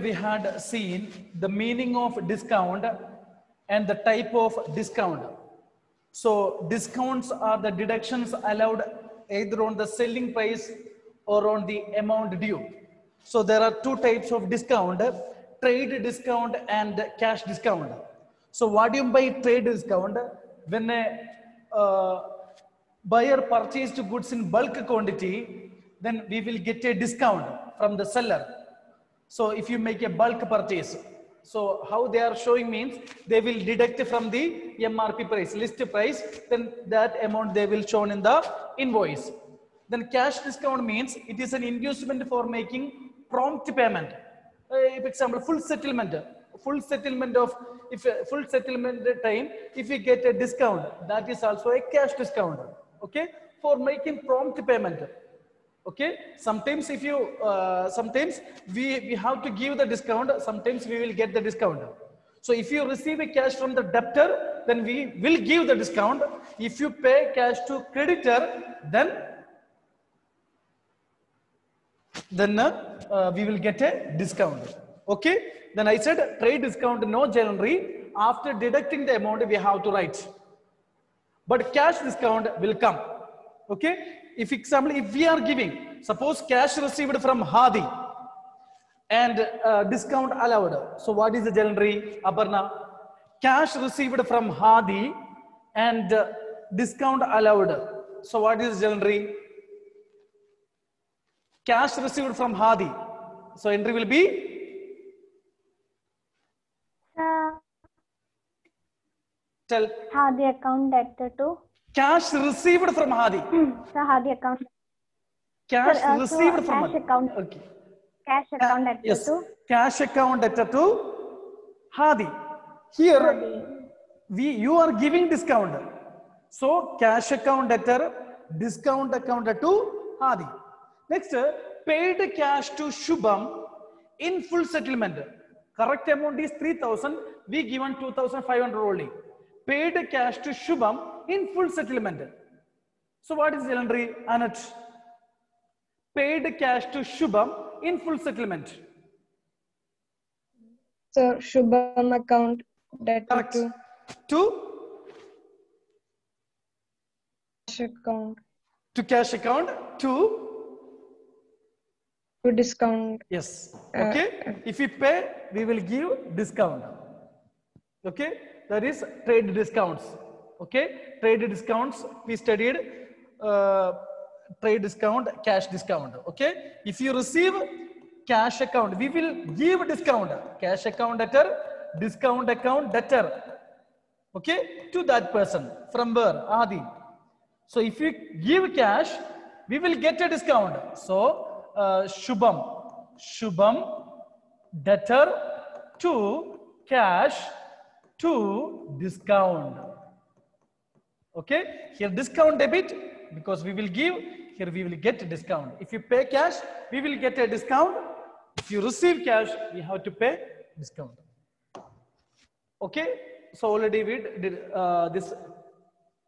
we had seen the meaning of discount and the type of discount. So discounts are the deductions allowed either on the selling price or on the amount due. So there are two types of discount, trade discount and cash discount. So what do you by trade discount? When a uh, buyer purchased goods in bulk quantity, then we will get a discount from the seller. So if you make a bulk purchase, so how they are showing means they will deduct from the MRP price, list price, then that amount they will shown in the invoice. Then cash discount means it is an inducement for making prompt payment. Uh, for example, full settlement, full settlement of if uh, full settlement time, if we get a discount, that is also a cash discount. Okay, for making prompt payment okay? Sometimes if you uh, sometimes we we have to give the discount sometimes we will get the discount. So if you receive a cash from the debtor then we will give the discount. If you pay cash to creditor then then uh, we will get a discount. Okay? Then i said trade discount no generally. After deducting the amount we have to write. But cash discount will come. Okay if example if we are giving suppose cash received from hadi and uh, discount allowed. So what is the generally aparna? Cash received from hadi and uh, discount allowed. So what is generally cash received from hadi. So entry will be? Sir, tell. The account debtor to? Cash received from hadi. Sir, how the account? cash Sir, uh, so received from cash hadi. account. okay. Cash account debtor yes. to? cash account debtor to hadi. Here Hadi. we you are giving discount. So cash account debtor discount account to hadi. Next paid cash to shubham in full settlement. Correct amount is 3000 we given 2500 only paid cash to shubham in full settlement. So what is the entry anat? Paid cash to shubham in full settlement. So Shubham account debtor correct. to to? Cash account. To cash account to? To discount. yes. Uh, okay. If we pay we will give discount. Okay that is trade discounts. Okay? Trade discounts we studied uh, trade discount cash discount. Okay? If you receive cash account we will give discount. Cash account debtor discount account debtor. Okay? To that person from where? Adi. So if you give cash we will get a discount. So uh, shubham. Shubham debtor to cash to discount. Okay? Here discount debit because we will give here we will get a discount. If you pay cash we will get a discount. If you receive cash we have to pay discount. Okay? So already we did uh, this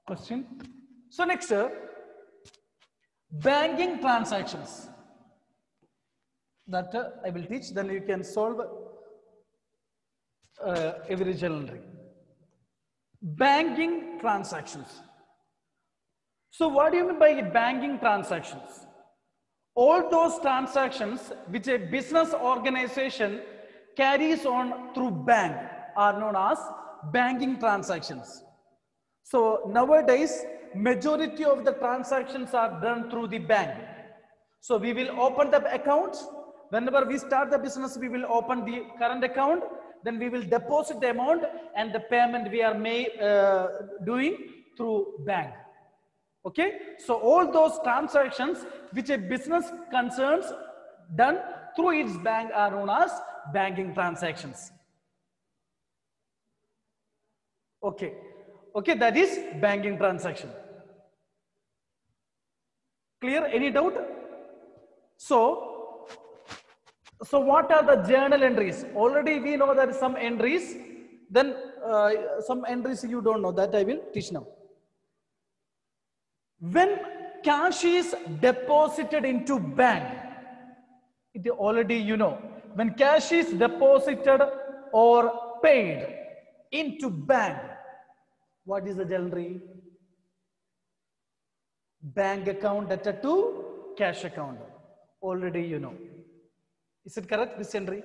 question. So next uh, banking transactions. That uh, i will teach then you can solve uh, entry banking transactions. So what do you mean by banking transactions? All those transactions which a business organization carries on through bank are known as banking transactions. So nowadays majority of the transactions are done through the bank. So we will open the accounts. Whenever we start the business we will open the current account then we will deposit the amount and the payment we are may, uh, doing through bank. Okay? So all those transactions which a business concerns done through its bank are known as banking transactions. Okay. Okay that is banking transaction. Clear? Any doubt? So so what are the journal entries already we know that some entries then uh, some entries you don't know that i will teach now when cash is deposited into bank it already you know when cash is deposited or paid into bank, what is the journal entry? Bank account debtor to cash account. Already you know. Is it correct, this Henry?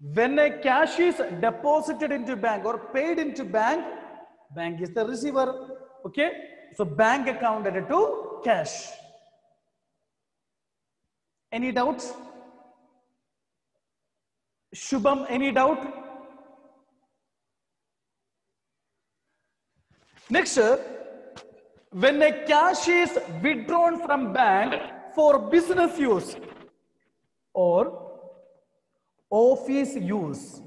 When a cash is deposited into bank or paid into bank, bank is the receiver. Okay. So bank account debtor to cash. Any doubts? Shubham, any doubt? Next, when a cash is withdrawn from bank for business use or office use,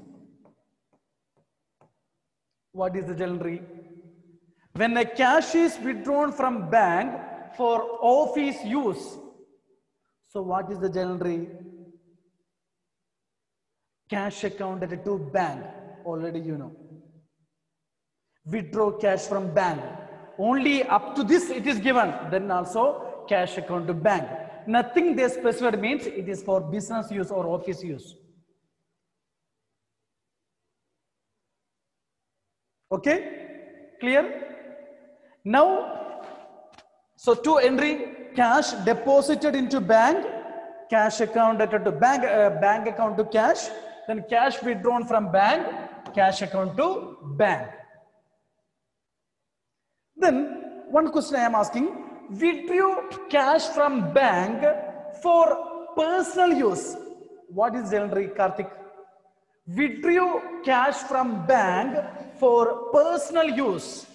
what is the journal? When a cash is withdrawn from bank for office use, so what is the journal? Cash account at to bank. Already you know. Withdraw cash from bank. Only up to this it is given. Then also cash account to bank. Nothing they specified means it is for business use or office use. Okay? Clear? Now, so to entry cash deposited into bank, cash account to bank, uh, bank account to cash, then cash withdrawn from bank, cash account to bank. Then one question I am asking, withdrew cash from bank for personal use. What is the entry, Karthik? Withdrew cash from bank for personal use.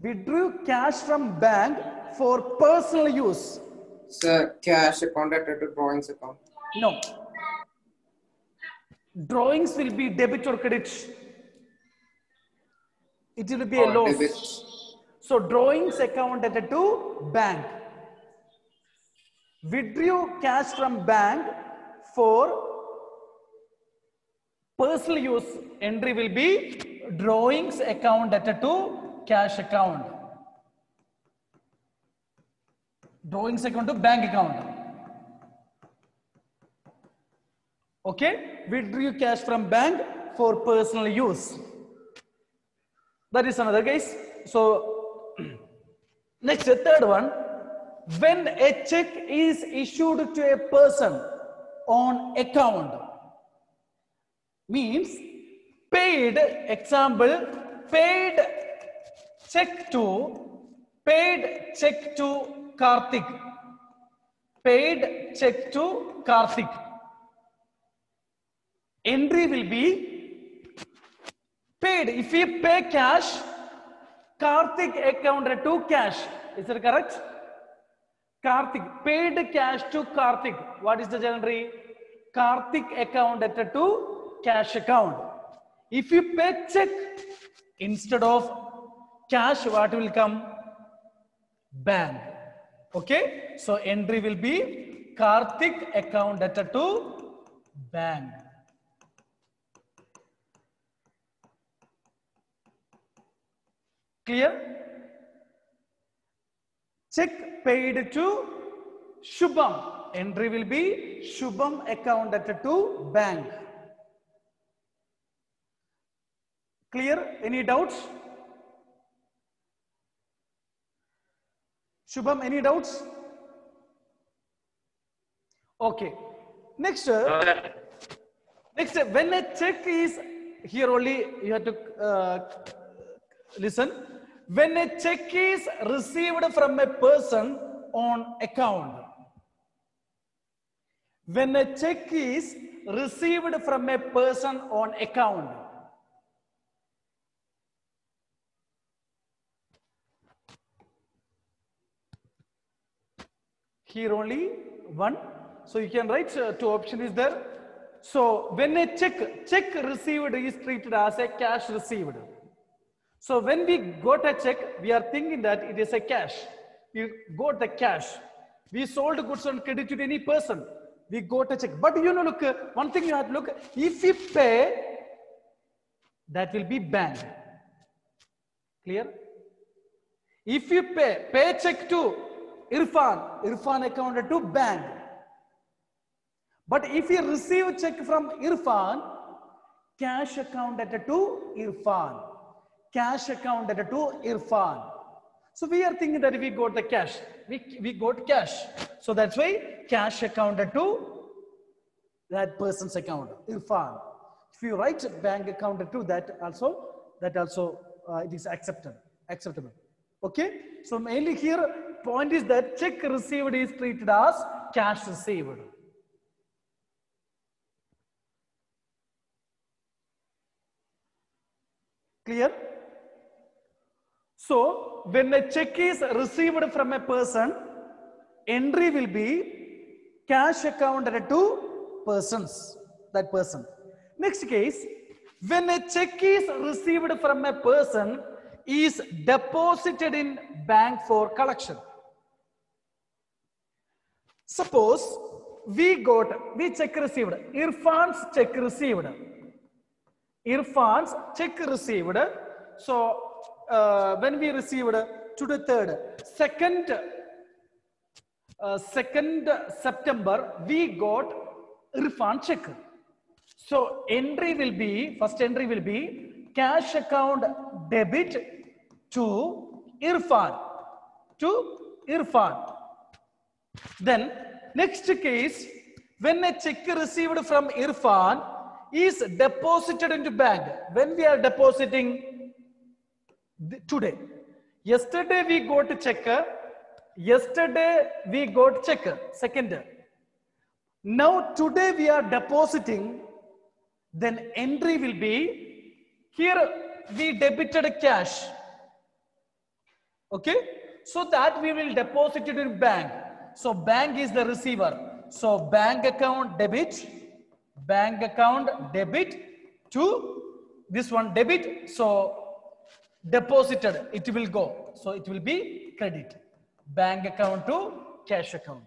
Withdrew cash from bank for personal use. Sir, cash account at to drawings account. No. Drawings will be debit or credit. It will be a oh, Or loss. debit. So drawings account at to bank. Withdrew cash from bank for personal use. Entry will be drawings account at to cash account. Drawings account to bank account. Okay, withdrew cash from bank for personal use. That is another case. So, next, the third one. When a check is issued to a person on account, means paid, example, paid check to, paid check to Karthik, paid check to Karthik entry will be paid. If we pay cash, Karthik account to cash. Is that correct? Karthik paid cash to Karthik. What is the journal entry? Karthik account to cash account. If you pay check instead of cash, what will come? Bank. Okay. So entry will be Karthik account to bank. Clear? Check paid to Shubham. Entry will be Shubham account at to bank. Clear? Any doubts? Shubham, any doubts? Okay. Next, uh, next, uh, when a check is here only, you have to uh, listen. When a check is received from a person on account, when a check is received from a person on account, here only one. So you can write uh, two option is there. So when a check check received is treated as a cash received so when we got a check we are thinking that it is a cash. We got the cash. We sold goods on credit to any person. We got a check. But you know look one thing you have to look if we pay that will be bank clear? If you pay pay check to Irfan, Irfan account to bank. But if you receive check from Irfan, cash account to Irfan. Cash account to Irfan. So we are thinking that we got the cash. We, we got cash. So that's why cash account to that person's account, Irfan. If you write bank account to that also, that also uh, it is accepted, acceptable. Okay. So mainly here point is that check received is treated as cash received. Clear? So when a check is received from a person, entry will be cash account added to persons, that person. Next case, when a check is received from a person, is deposited in bank for collection. Suppose we got, we check received, Irfan's check received. Irfan's check received. So uh, when we received to the third, second, uh, second September, we got Irfan check. So entry will be, first entry will be cash account debit to Irfan, to Irfan. Then next case, when a check received from Irfan is deposited into bank, when we are depositing today, yesterday we got a check, yesterday we got checker, second. Now today we are depositing, then entry will be, here we debited cash, okay? So that we will deposit it in bank. So bank is the receiver. So bank account debit, bank account debit to this one debit. So deposited, it will go. So it will be credit. Bank account to cash account.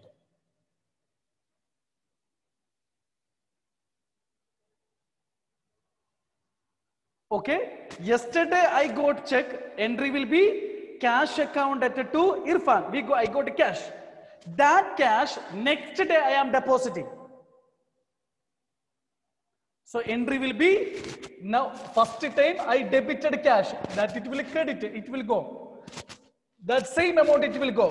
Okay. Yesterday I got check. Entry will be cash account at to Irfan. We go. I got cash. That cash next day I am depositing. So entry will be now first time I debited cash that it will credit it will go. That same amount it will go.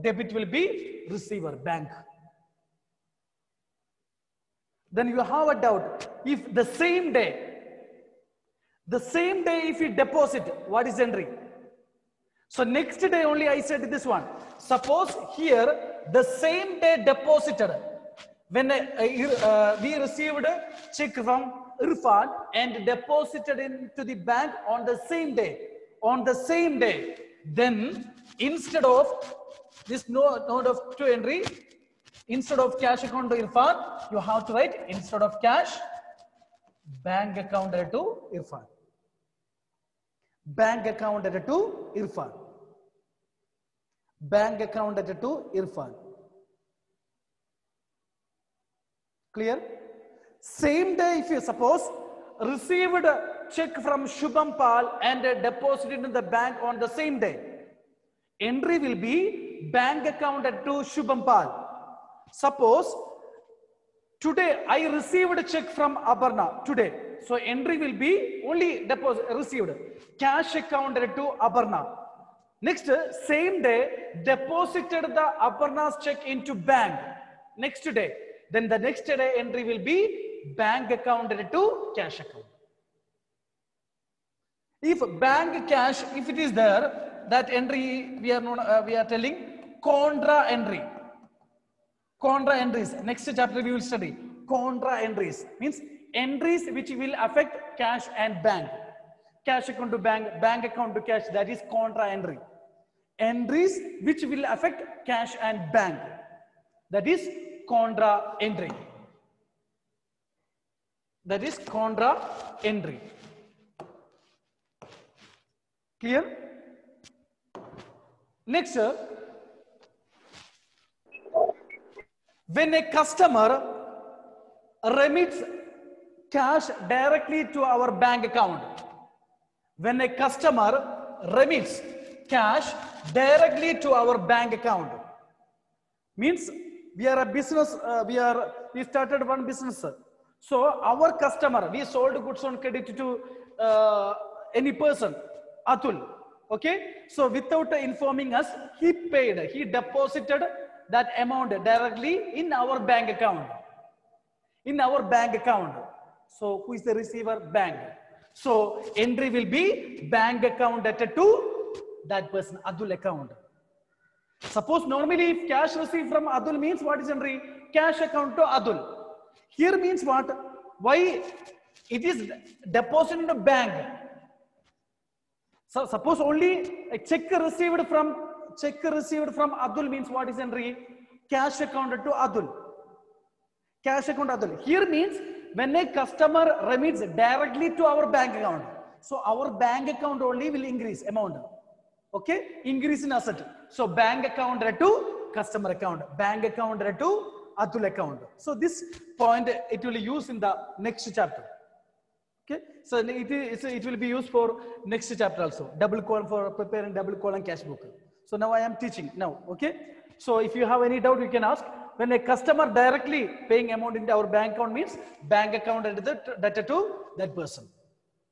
Debit will be receiver bank. Then you have a doubt if the same day the same day if you deposit what is entry so next day only i said this one suppose here the same day deposited when uh, uh, we received a check from irfan and deposited into the bank on the same day on the same day then instead of this note, of two entry instead of cash account to irfan you have to write instead of cash bank account to irfan bank account to Irfan. Bank account to Irfan. Clear? Same day, if you suppose received a check from Shubham Pal and deposited in the bank on the same day, entry will be bank account to Shubham Pal. Suppose today I received a check from Aparna today. So entry will be only deposit received cash account to Aparna. Next same day deposited the Aparna's check into bank. Next day then the next day entry will be bank account to cash account. If bank cash if it is there that entry we are not uh, we are telling contra entry contra entries. Next chapter we will study contra entries. Means entries which will affect cash and bank. Cash account to bank, bank account to cash. That is contra entry. Entries which will affect cash and bank. That is contra entry. That is contra entry. Clear? Next, uh, when a customer remits cash directly to our bank account when a customer remits cash directly to our bank account means we are a business uh, we are we started one business so our customer we sold goods on credit to uh, any person atul okay? So without informing us he paid he deposited that amount directly in our bank account. In our bank account. So who is the receiver? Bank. So entry will be bank account debtor to that person atul account Suppose normally if cash received from Atul means what is entry? Cash account to Atul. Here means what? Why it is deposited in the bank. So suppose only a check received from check received from Atul means what is entry? Cash account to Atul. Cash account Atul. Here means when a customer remits directly to our bank account. So our bank account only will increase amount. Okay, increase in asset. So bank account to customer account, bank account to Atul account. So this point it will use in the next chapter. Okay, so it, it will be used for next chapter also. Double column for preparing double column cash book. So now I am teaching now. Okay, so if you have any doubt, you can ask. When a customer directly paying amount into our bank account means bank account data to that person.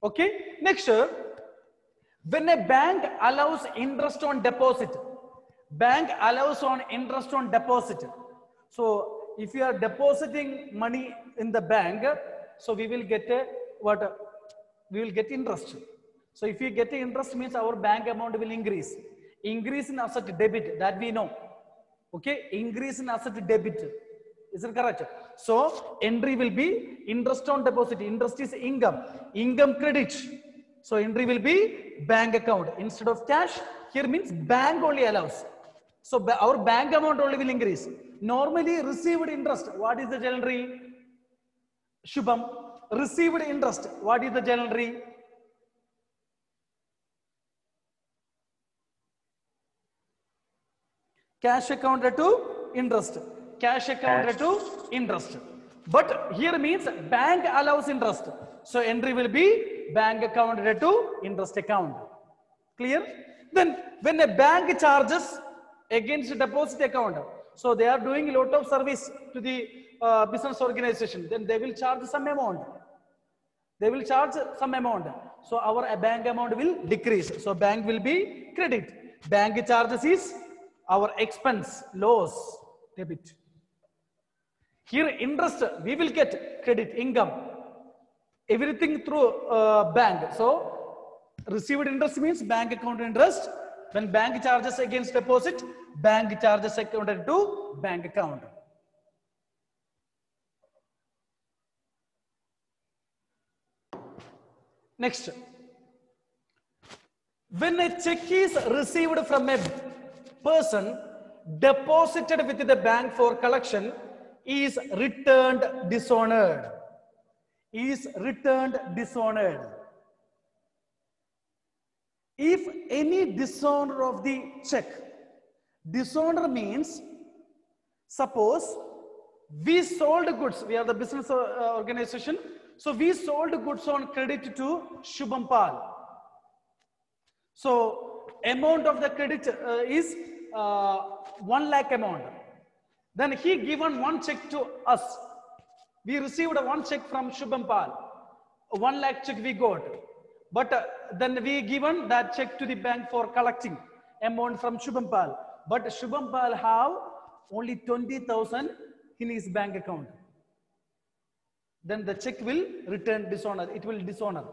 Okay, next. uh, when a bank allows interest on deposit, bank allows on interest on deposit. So if you are depositing money in the bank, so we will get a what? We will get interest. So if you get interest means our bank amount will increase. Increase in asset debit that we know. Okay, increase in asset debit. Is it correct? So entry will be interest on deposit. Interest is income. Income credit. So entry will be bank account instead of cash. Here means bank only allows. So our bank amount only will increase. Normally received interest. What is the entry? Shubham. Received interest. What is the journal entry? Cash account to interest. Cash account to interest. But here means bank allows interest. So entry will be bank account to interest account. Clear? Then when a bank charges against deposit account, so they are doing a lot of service to the uh, business organization, then they will charge some amount. They will charge some amount. So our uh, bank amount will decrease. So bank will be credit. Bank charges is our expense, loss, debit. Here interest, we will get credit, income, everything through uh, bank. So received interest means bank account interest. When bank charges against deposit, bank charges accounted to bank account. Next. When a check is received from a person deposited with the bank for collection is returned dishonored. Is returned dishonored. If any dishonor of the check, dishonor means suppose we sold goods, we are the business uh, organization, so we sold goods on credit to Shubham Pal. So amount of the credit uh, is uh, 1 lakh amount. Then he given one check to us. We received one check from Shubham Pal. 1 lakh check we got. But uh, then we given that check to the bank for collecting amount from Shubham Pal. But Shubham Pal have only 20,000 in his bank account. Then the check will return dishonor. It will dishonor.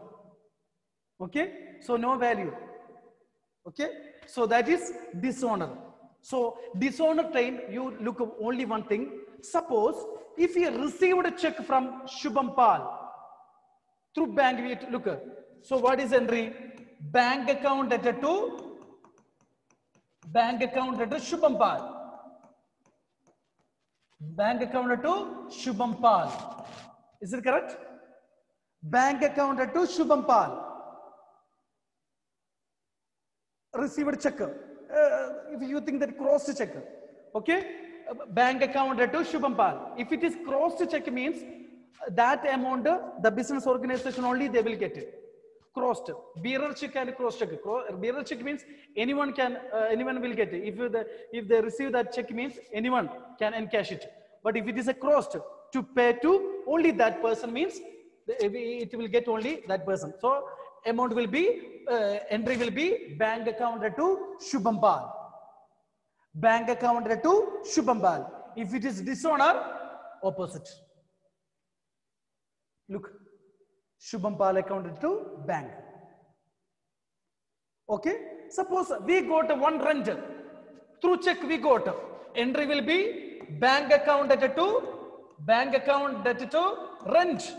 Okay. So no value. Okay. So that is dishonor. So dishonor train, you look only one thing. Suppose if he received a check from Shubham Pal through bank, we look. So what is entry? Bank account data to bank account data Shubham Pal. Bank account to Shubham Pal. Is it correct? Bank account to Shubham Pal. Received check. Uh, if you think that crossed check. Okay. Uh, Bank account to Shubham Pal. If it is crossed check means uh, that amount uh, the business organization only they will get it. crossed. Bearer check and cross check. Bearer check means anyone can uh, anyone will get it. If the if they receive that check means anyone can encash it. But if it is a crossed to pay to only that person means it will get only that person. So amount will be uh, entry will be bank account to shubham pal bank account to shubham pal if it is dishonor opposite. Look shubham pal account to bank. Okay? Suppose we got one rent. Through check we got. Entry will be bank account to bank account to rent.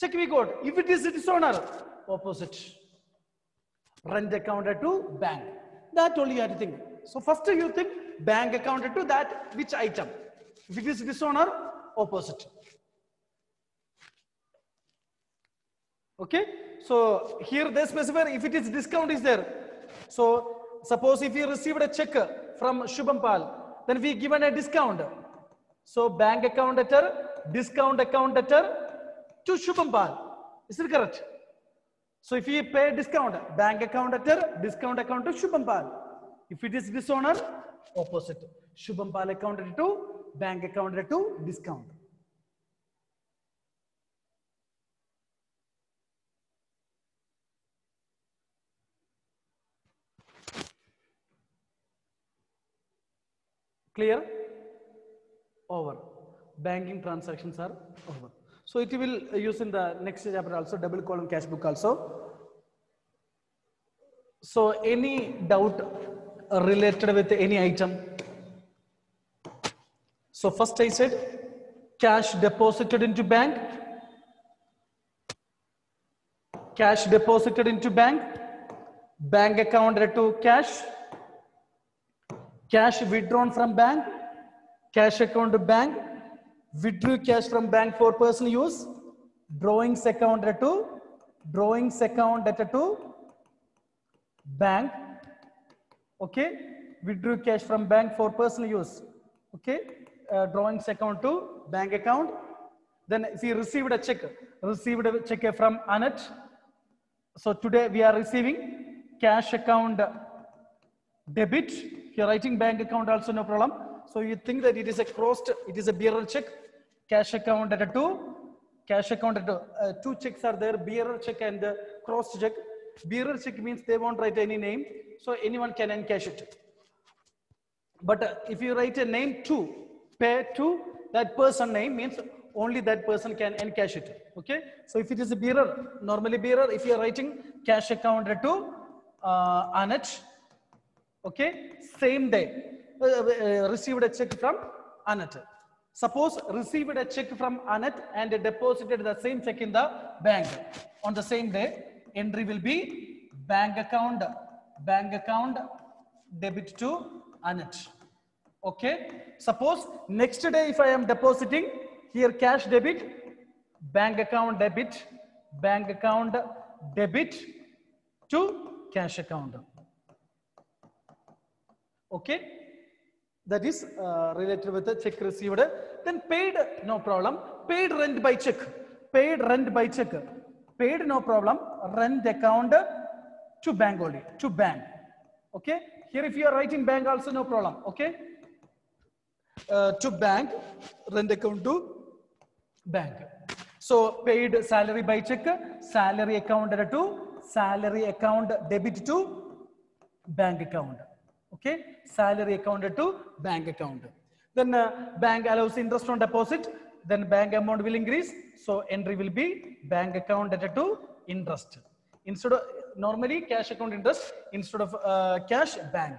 Check we got. If it is dishonor opposite. Rent account to bank that only you have to think. So first you think bank account to that which item? If it is dishonor opposite? Okay? So here they specify if it is discount is there. So suppose if you received a check from shubham pal then we given a discount. So bank account letter discount account letter to shubham pal. Is it correct so if you pay discount bank account letter discount account to shubham pal. If it is dishonor opposite. Shubham pal account to bank account to discount. Clear? Over. Banking transactions are over so it will use in the next chapter also double column cash book also. So any doubt related with any item? So first i said cash deposited into bank. Cash deposited into bank. Bank account to cash. Cash withdrawn from bank. Cash account to bank withdrew cash from bank for personal use. Drawings account to drawings account data to bank. Okay. Withdrew cash from bank for personal use. Okay. Uh, drawings account to bank account. Then if received a check received a check from anet so today we are receiving cash account debit. You're writing bank account also no problem so you think that it is a crossed it is a bearer check? Cash account at a two cash account at a, uh, two checks are there bearer check and uh, crossed check. Bearer check means they won't write any name so anyone can encash it. But uh, if you write a name to pay to that person name means only that person can encash it okay? So if it is a bearer normally bearer if you are writing cash account to uh, anet okay same day Uh, uh, received a check from anet suppose received a check from anet and deposited the same check in the bank. On the same day entry will be bank account bank account debit to anet okay? Suppose next day if i am depositing here cash debit bank account debit bank account debit to cash account. Okay that is uh, related with the check received then paid no problem. Paid rent by check. Paid rent by check. Paid no problem. Rent account to bank only to bank. Okay? Here if you are writing bank also no problem. Okay? Uh, to bank rent account to bank. So paid salary by check salary account to salary account debit to bank account okay? Salary account to bank account. Then uh, bank allows interest on deposit then bank amount will increase so entry will be bank account to interest. Instead of normally cash account interest instead of uh, cash bank.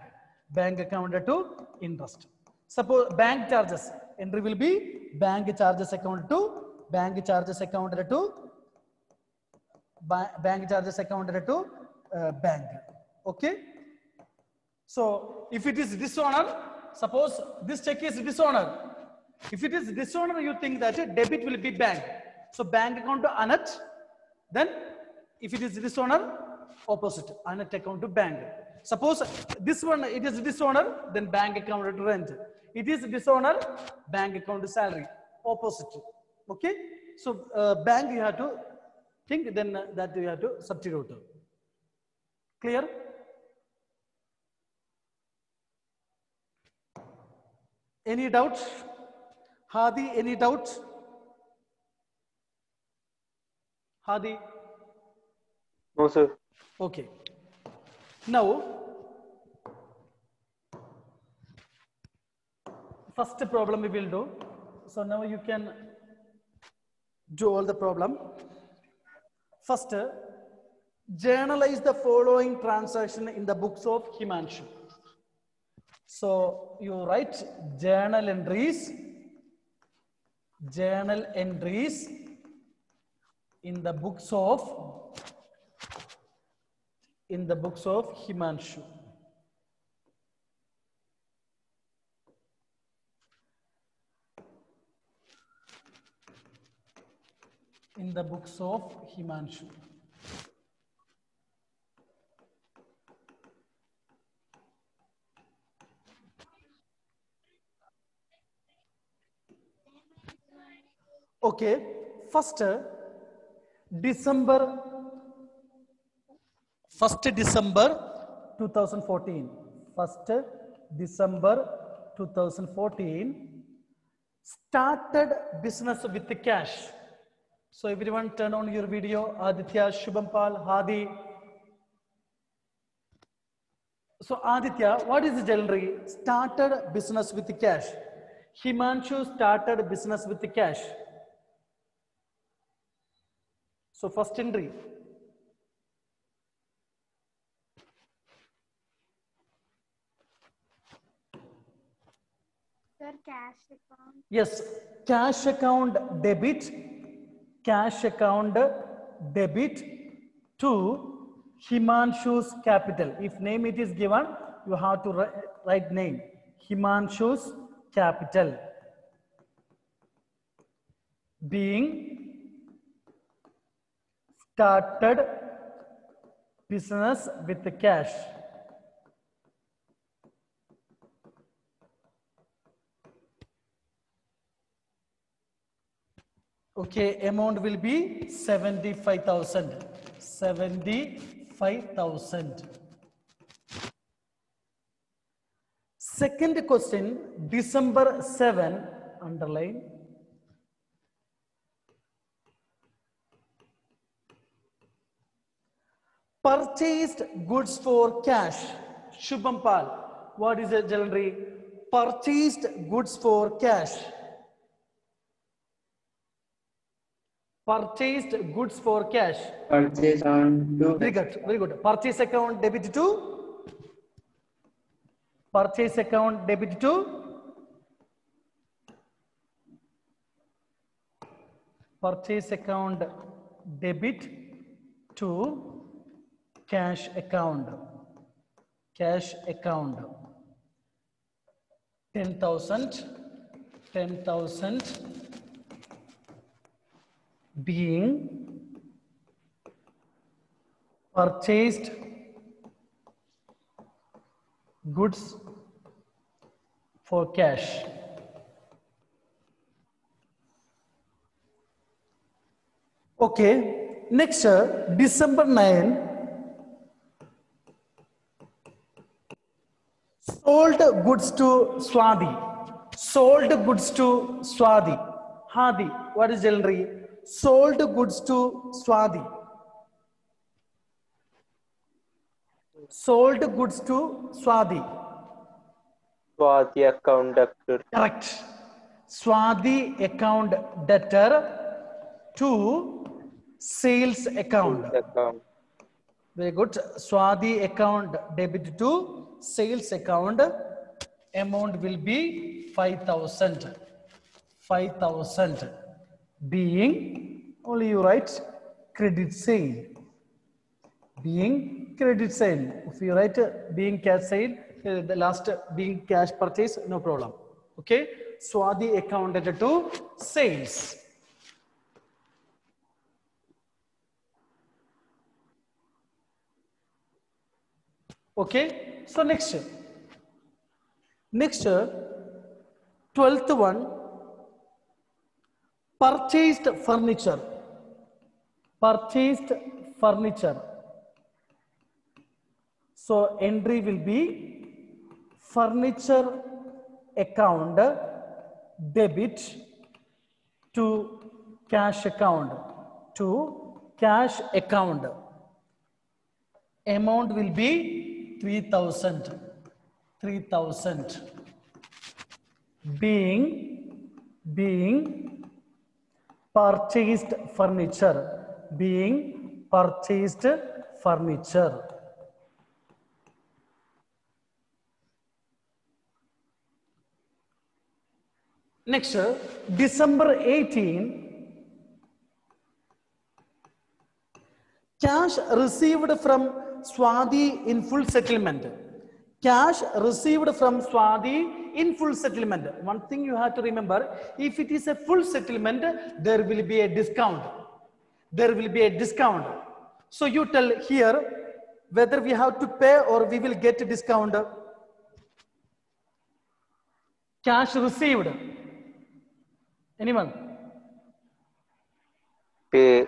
Bank account to interest. Suppose bank charges entry will be bank charges account to bank charges account to bank charges account to uh, bank. Okay so if it is dishonor, suppose this check is dishonor. If it is dishonor, you think that a debit will be bank. So bank account to Anat. Then if it is dishonor, opposite Anat account to bank. Suppose this one it is dishonor, then bank account to rent. It is dishonor, bank account to salary. Opposite. Okay. So uh, bank you have to think, then that you have to substitute. Clear? Any doubts? Hadi, any doubts? Hadi? No, sir. Okay. Now, first problem we will do. So now you can do all the problem. First, journalize the following transaction in the books of Himanshu. So you write journal entries, journal entries in the books of in the books of Himanshu. In the books of Himanshu. Okay, first December 1st December 2014. 1st December 2014 started business with the cash. So everyone turn on your video. Aditya, Shubham Pal, Hadi. So Aditya, what is the jewelry? Started business with the cash. Himanshu started business with the cash. So first entry. Cash account. Yes, cash account debit, cash account debit to Himanshu's capital. If name it is given, you have to write, write name. Himanshu's capital. Being started business with cash. Okay, amount will be 75,000. 75,000. Second question, December 7, underline. Purchased goods for cash. Shubham Pal, what is the jewelry? Purchased goods for cash. Purchased goods for cash. Purchase on to Very good, very good. Purchase account debit to? Purchase account debit to? Purchase account debit to cash account. Cash account. 10,000, 10,000 being purchased goods for cash. Okay, next uh, December 9 sold goods to Swati. Sold goods to Swati. Hadi, what is jewelry? Sold goods to Swati. Sold goods to Swadi. Swati account debtor. Correct. Swati account debtor to sales account. Account. Very good. Swati account debit to sales account. Amount will be 5000. 5000 being only you write credit sale. Being credit sale. If you write being cash sale, uh, the last being cash purchase, no problem. Okay. Swati account debit to sales. Okay. So next, next, twelfth one, purchased furniture. purchased furniture. So entry will be furniture account debit to cash account to cash account amount will be 3000 3000 being being purchased furniture being purchased furniture next december 18 cash received from swati in full settlement. Cash received from swati in full settlement. One thing you have to remember if it is a full settlement there will be a discount. There will be a discount. So you tell here whether we have to pay or we will get a discount. Cash received. Anyone? Pay.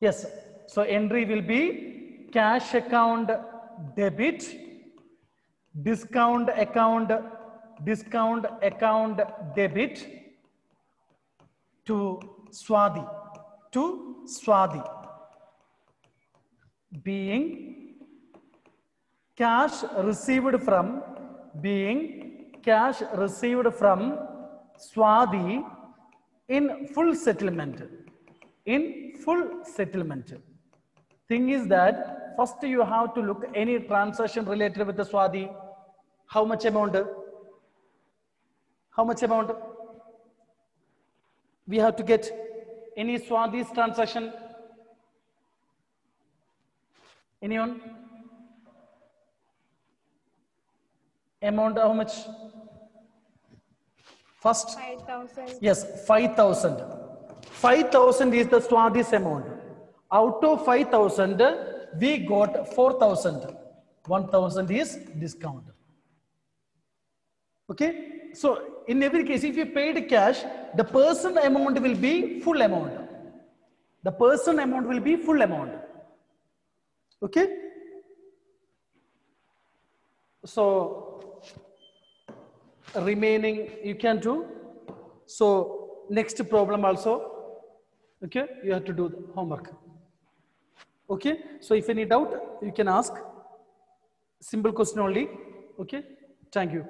Yes. So entry will be cash account debit, discount account, discount account debit to Swati, to Swati. Being cash received from, being cash received from Swati in full settlement. In full settlement. Thing is that first you have to look any transaction related with the Swati. How much amount? How much amount? We have to get any Swati's transaction. Anyone? Amount how much? First, 5,000. yes, 5,000. 5,000 is the Swati's amount. Out of 5,000, we got 4,000. 1,000 is discount. Okay? So, in every case, if you paid cash, the person amount will be full amount. The person amount will be full amount. Okay? So, remaining you can do. So, next problem also, okay, you have to do the homework. Okay, so if any doubt, you can ask. Simple question only. Okay, thank you.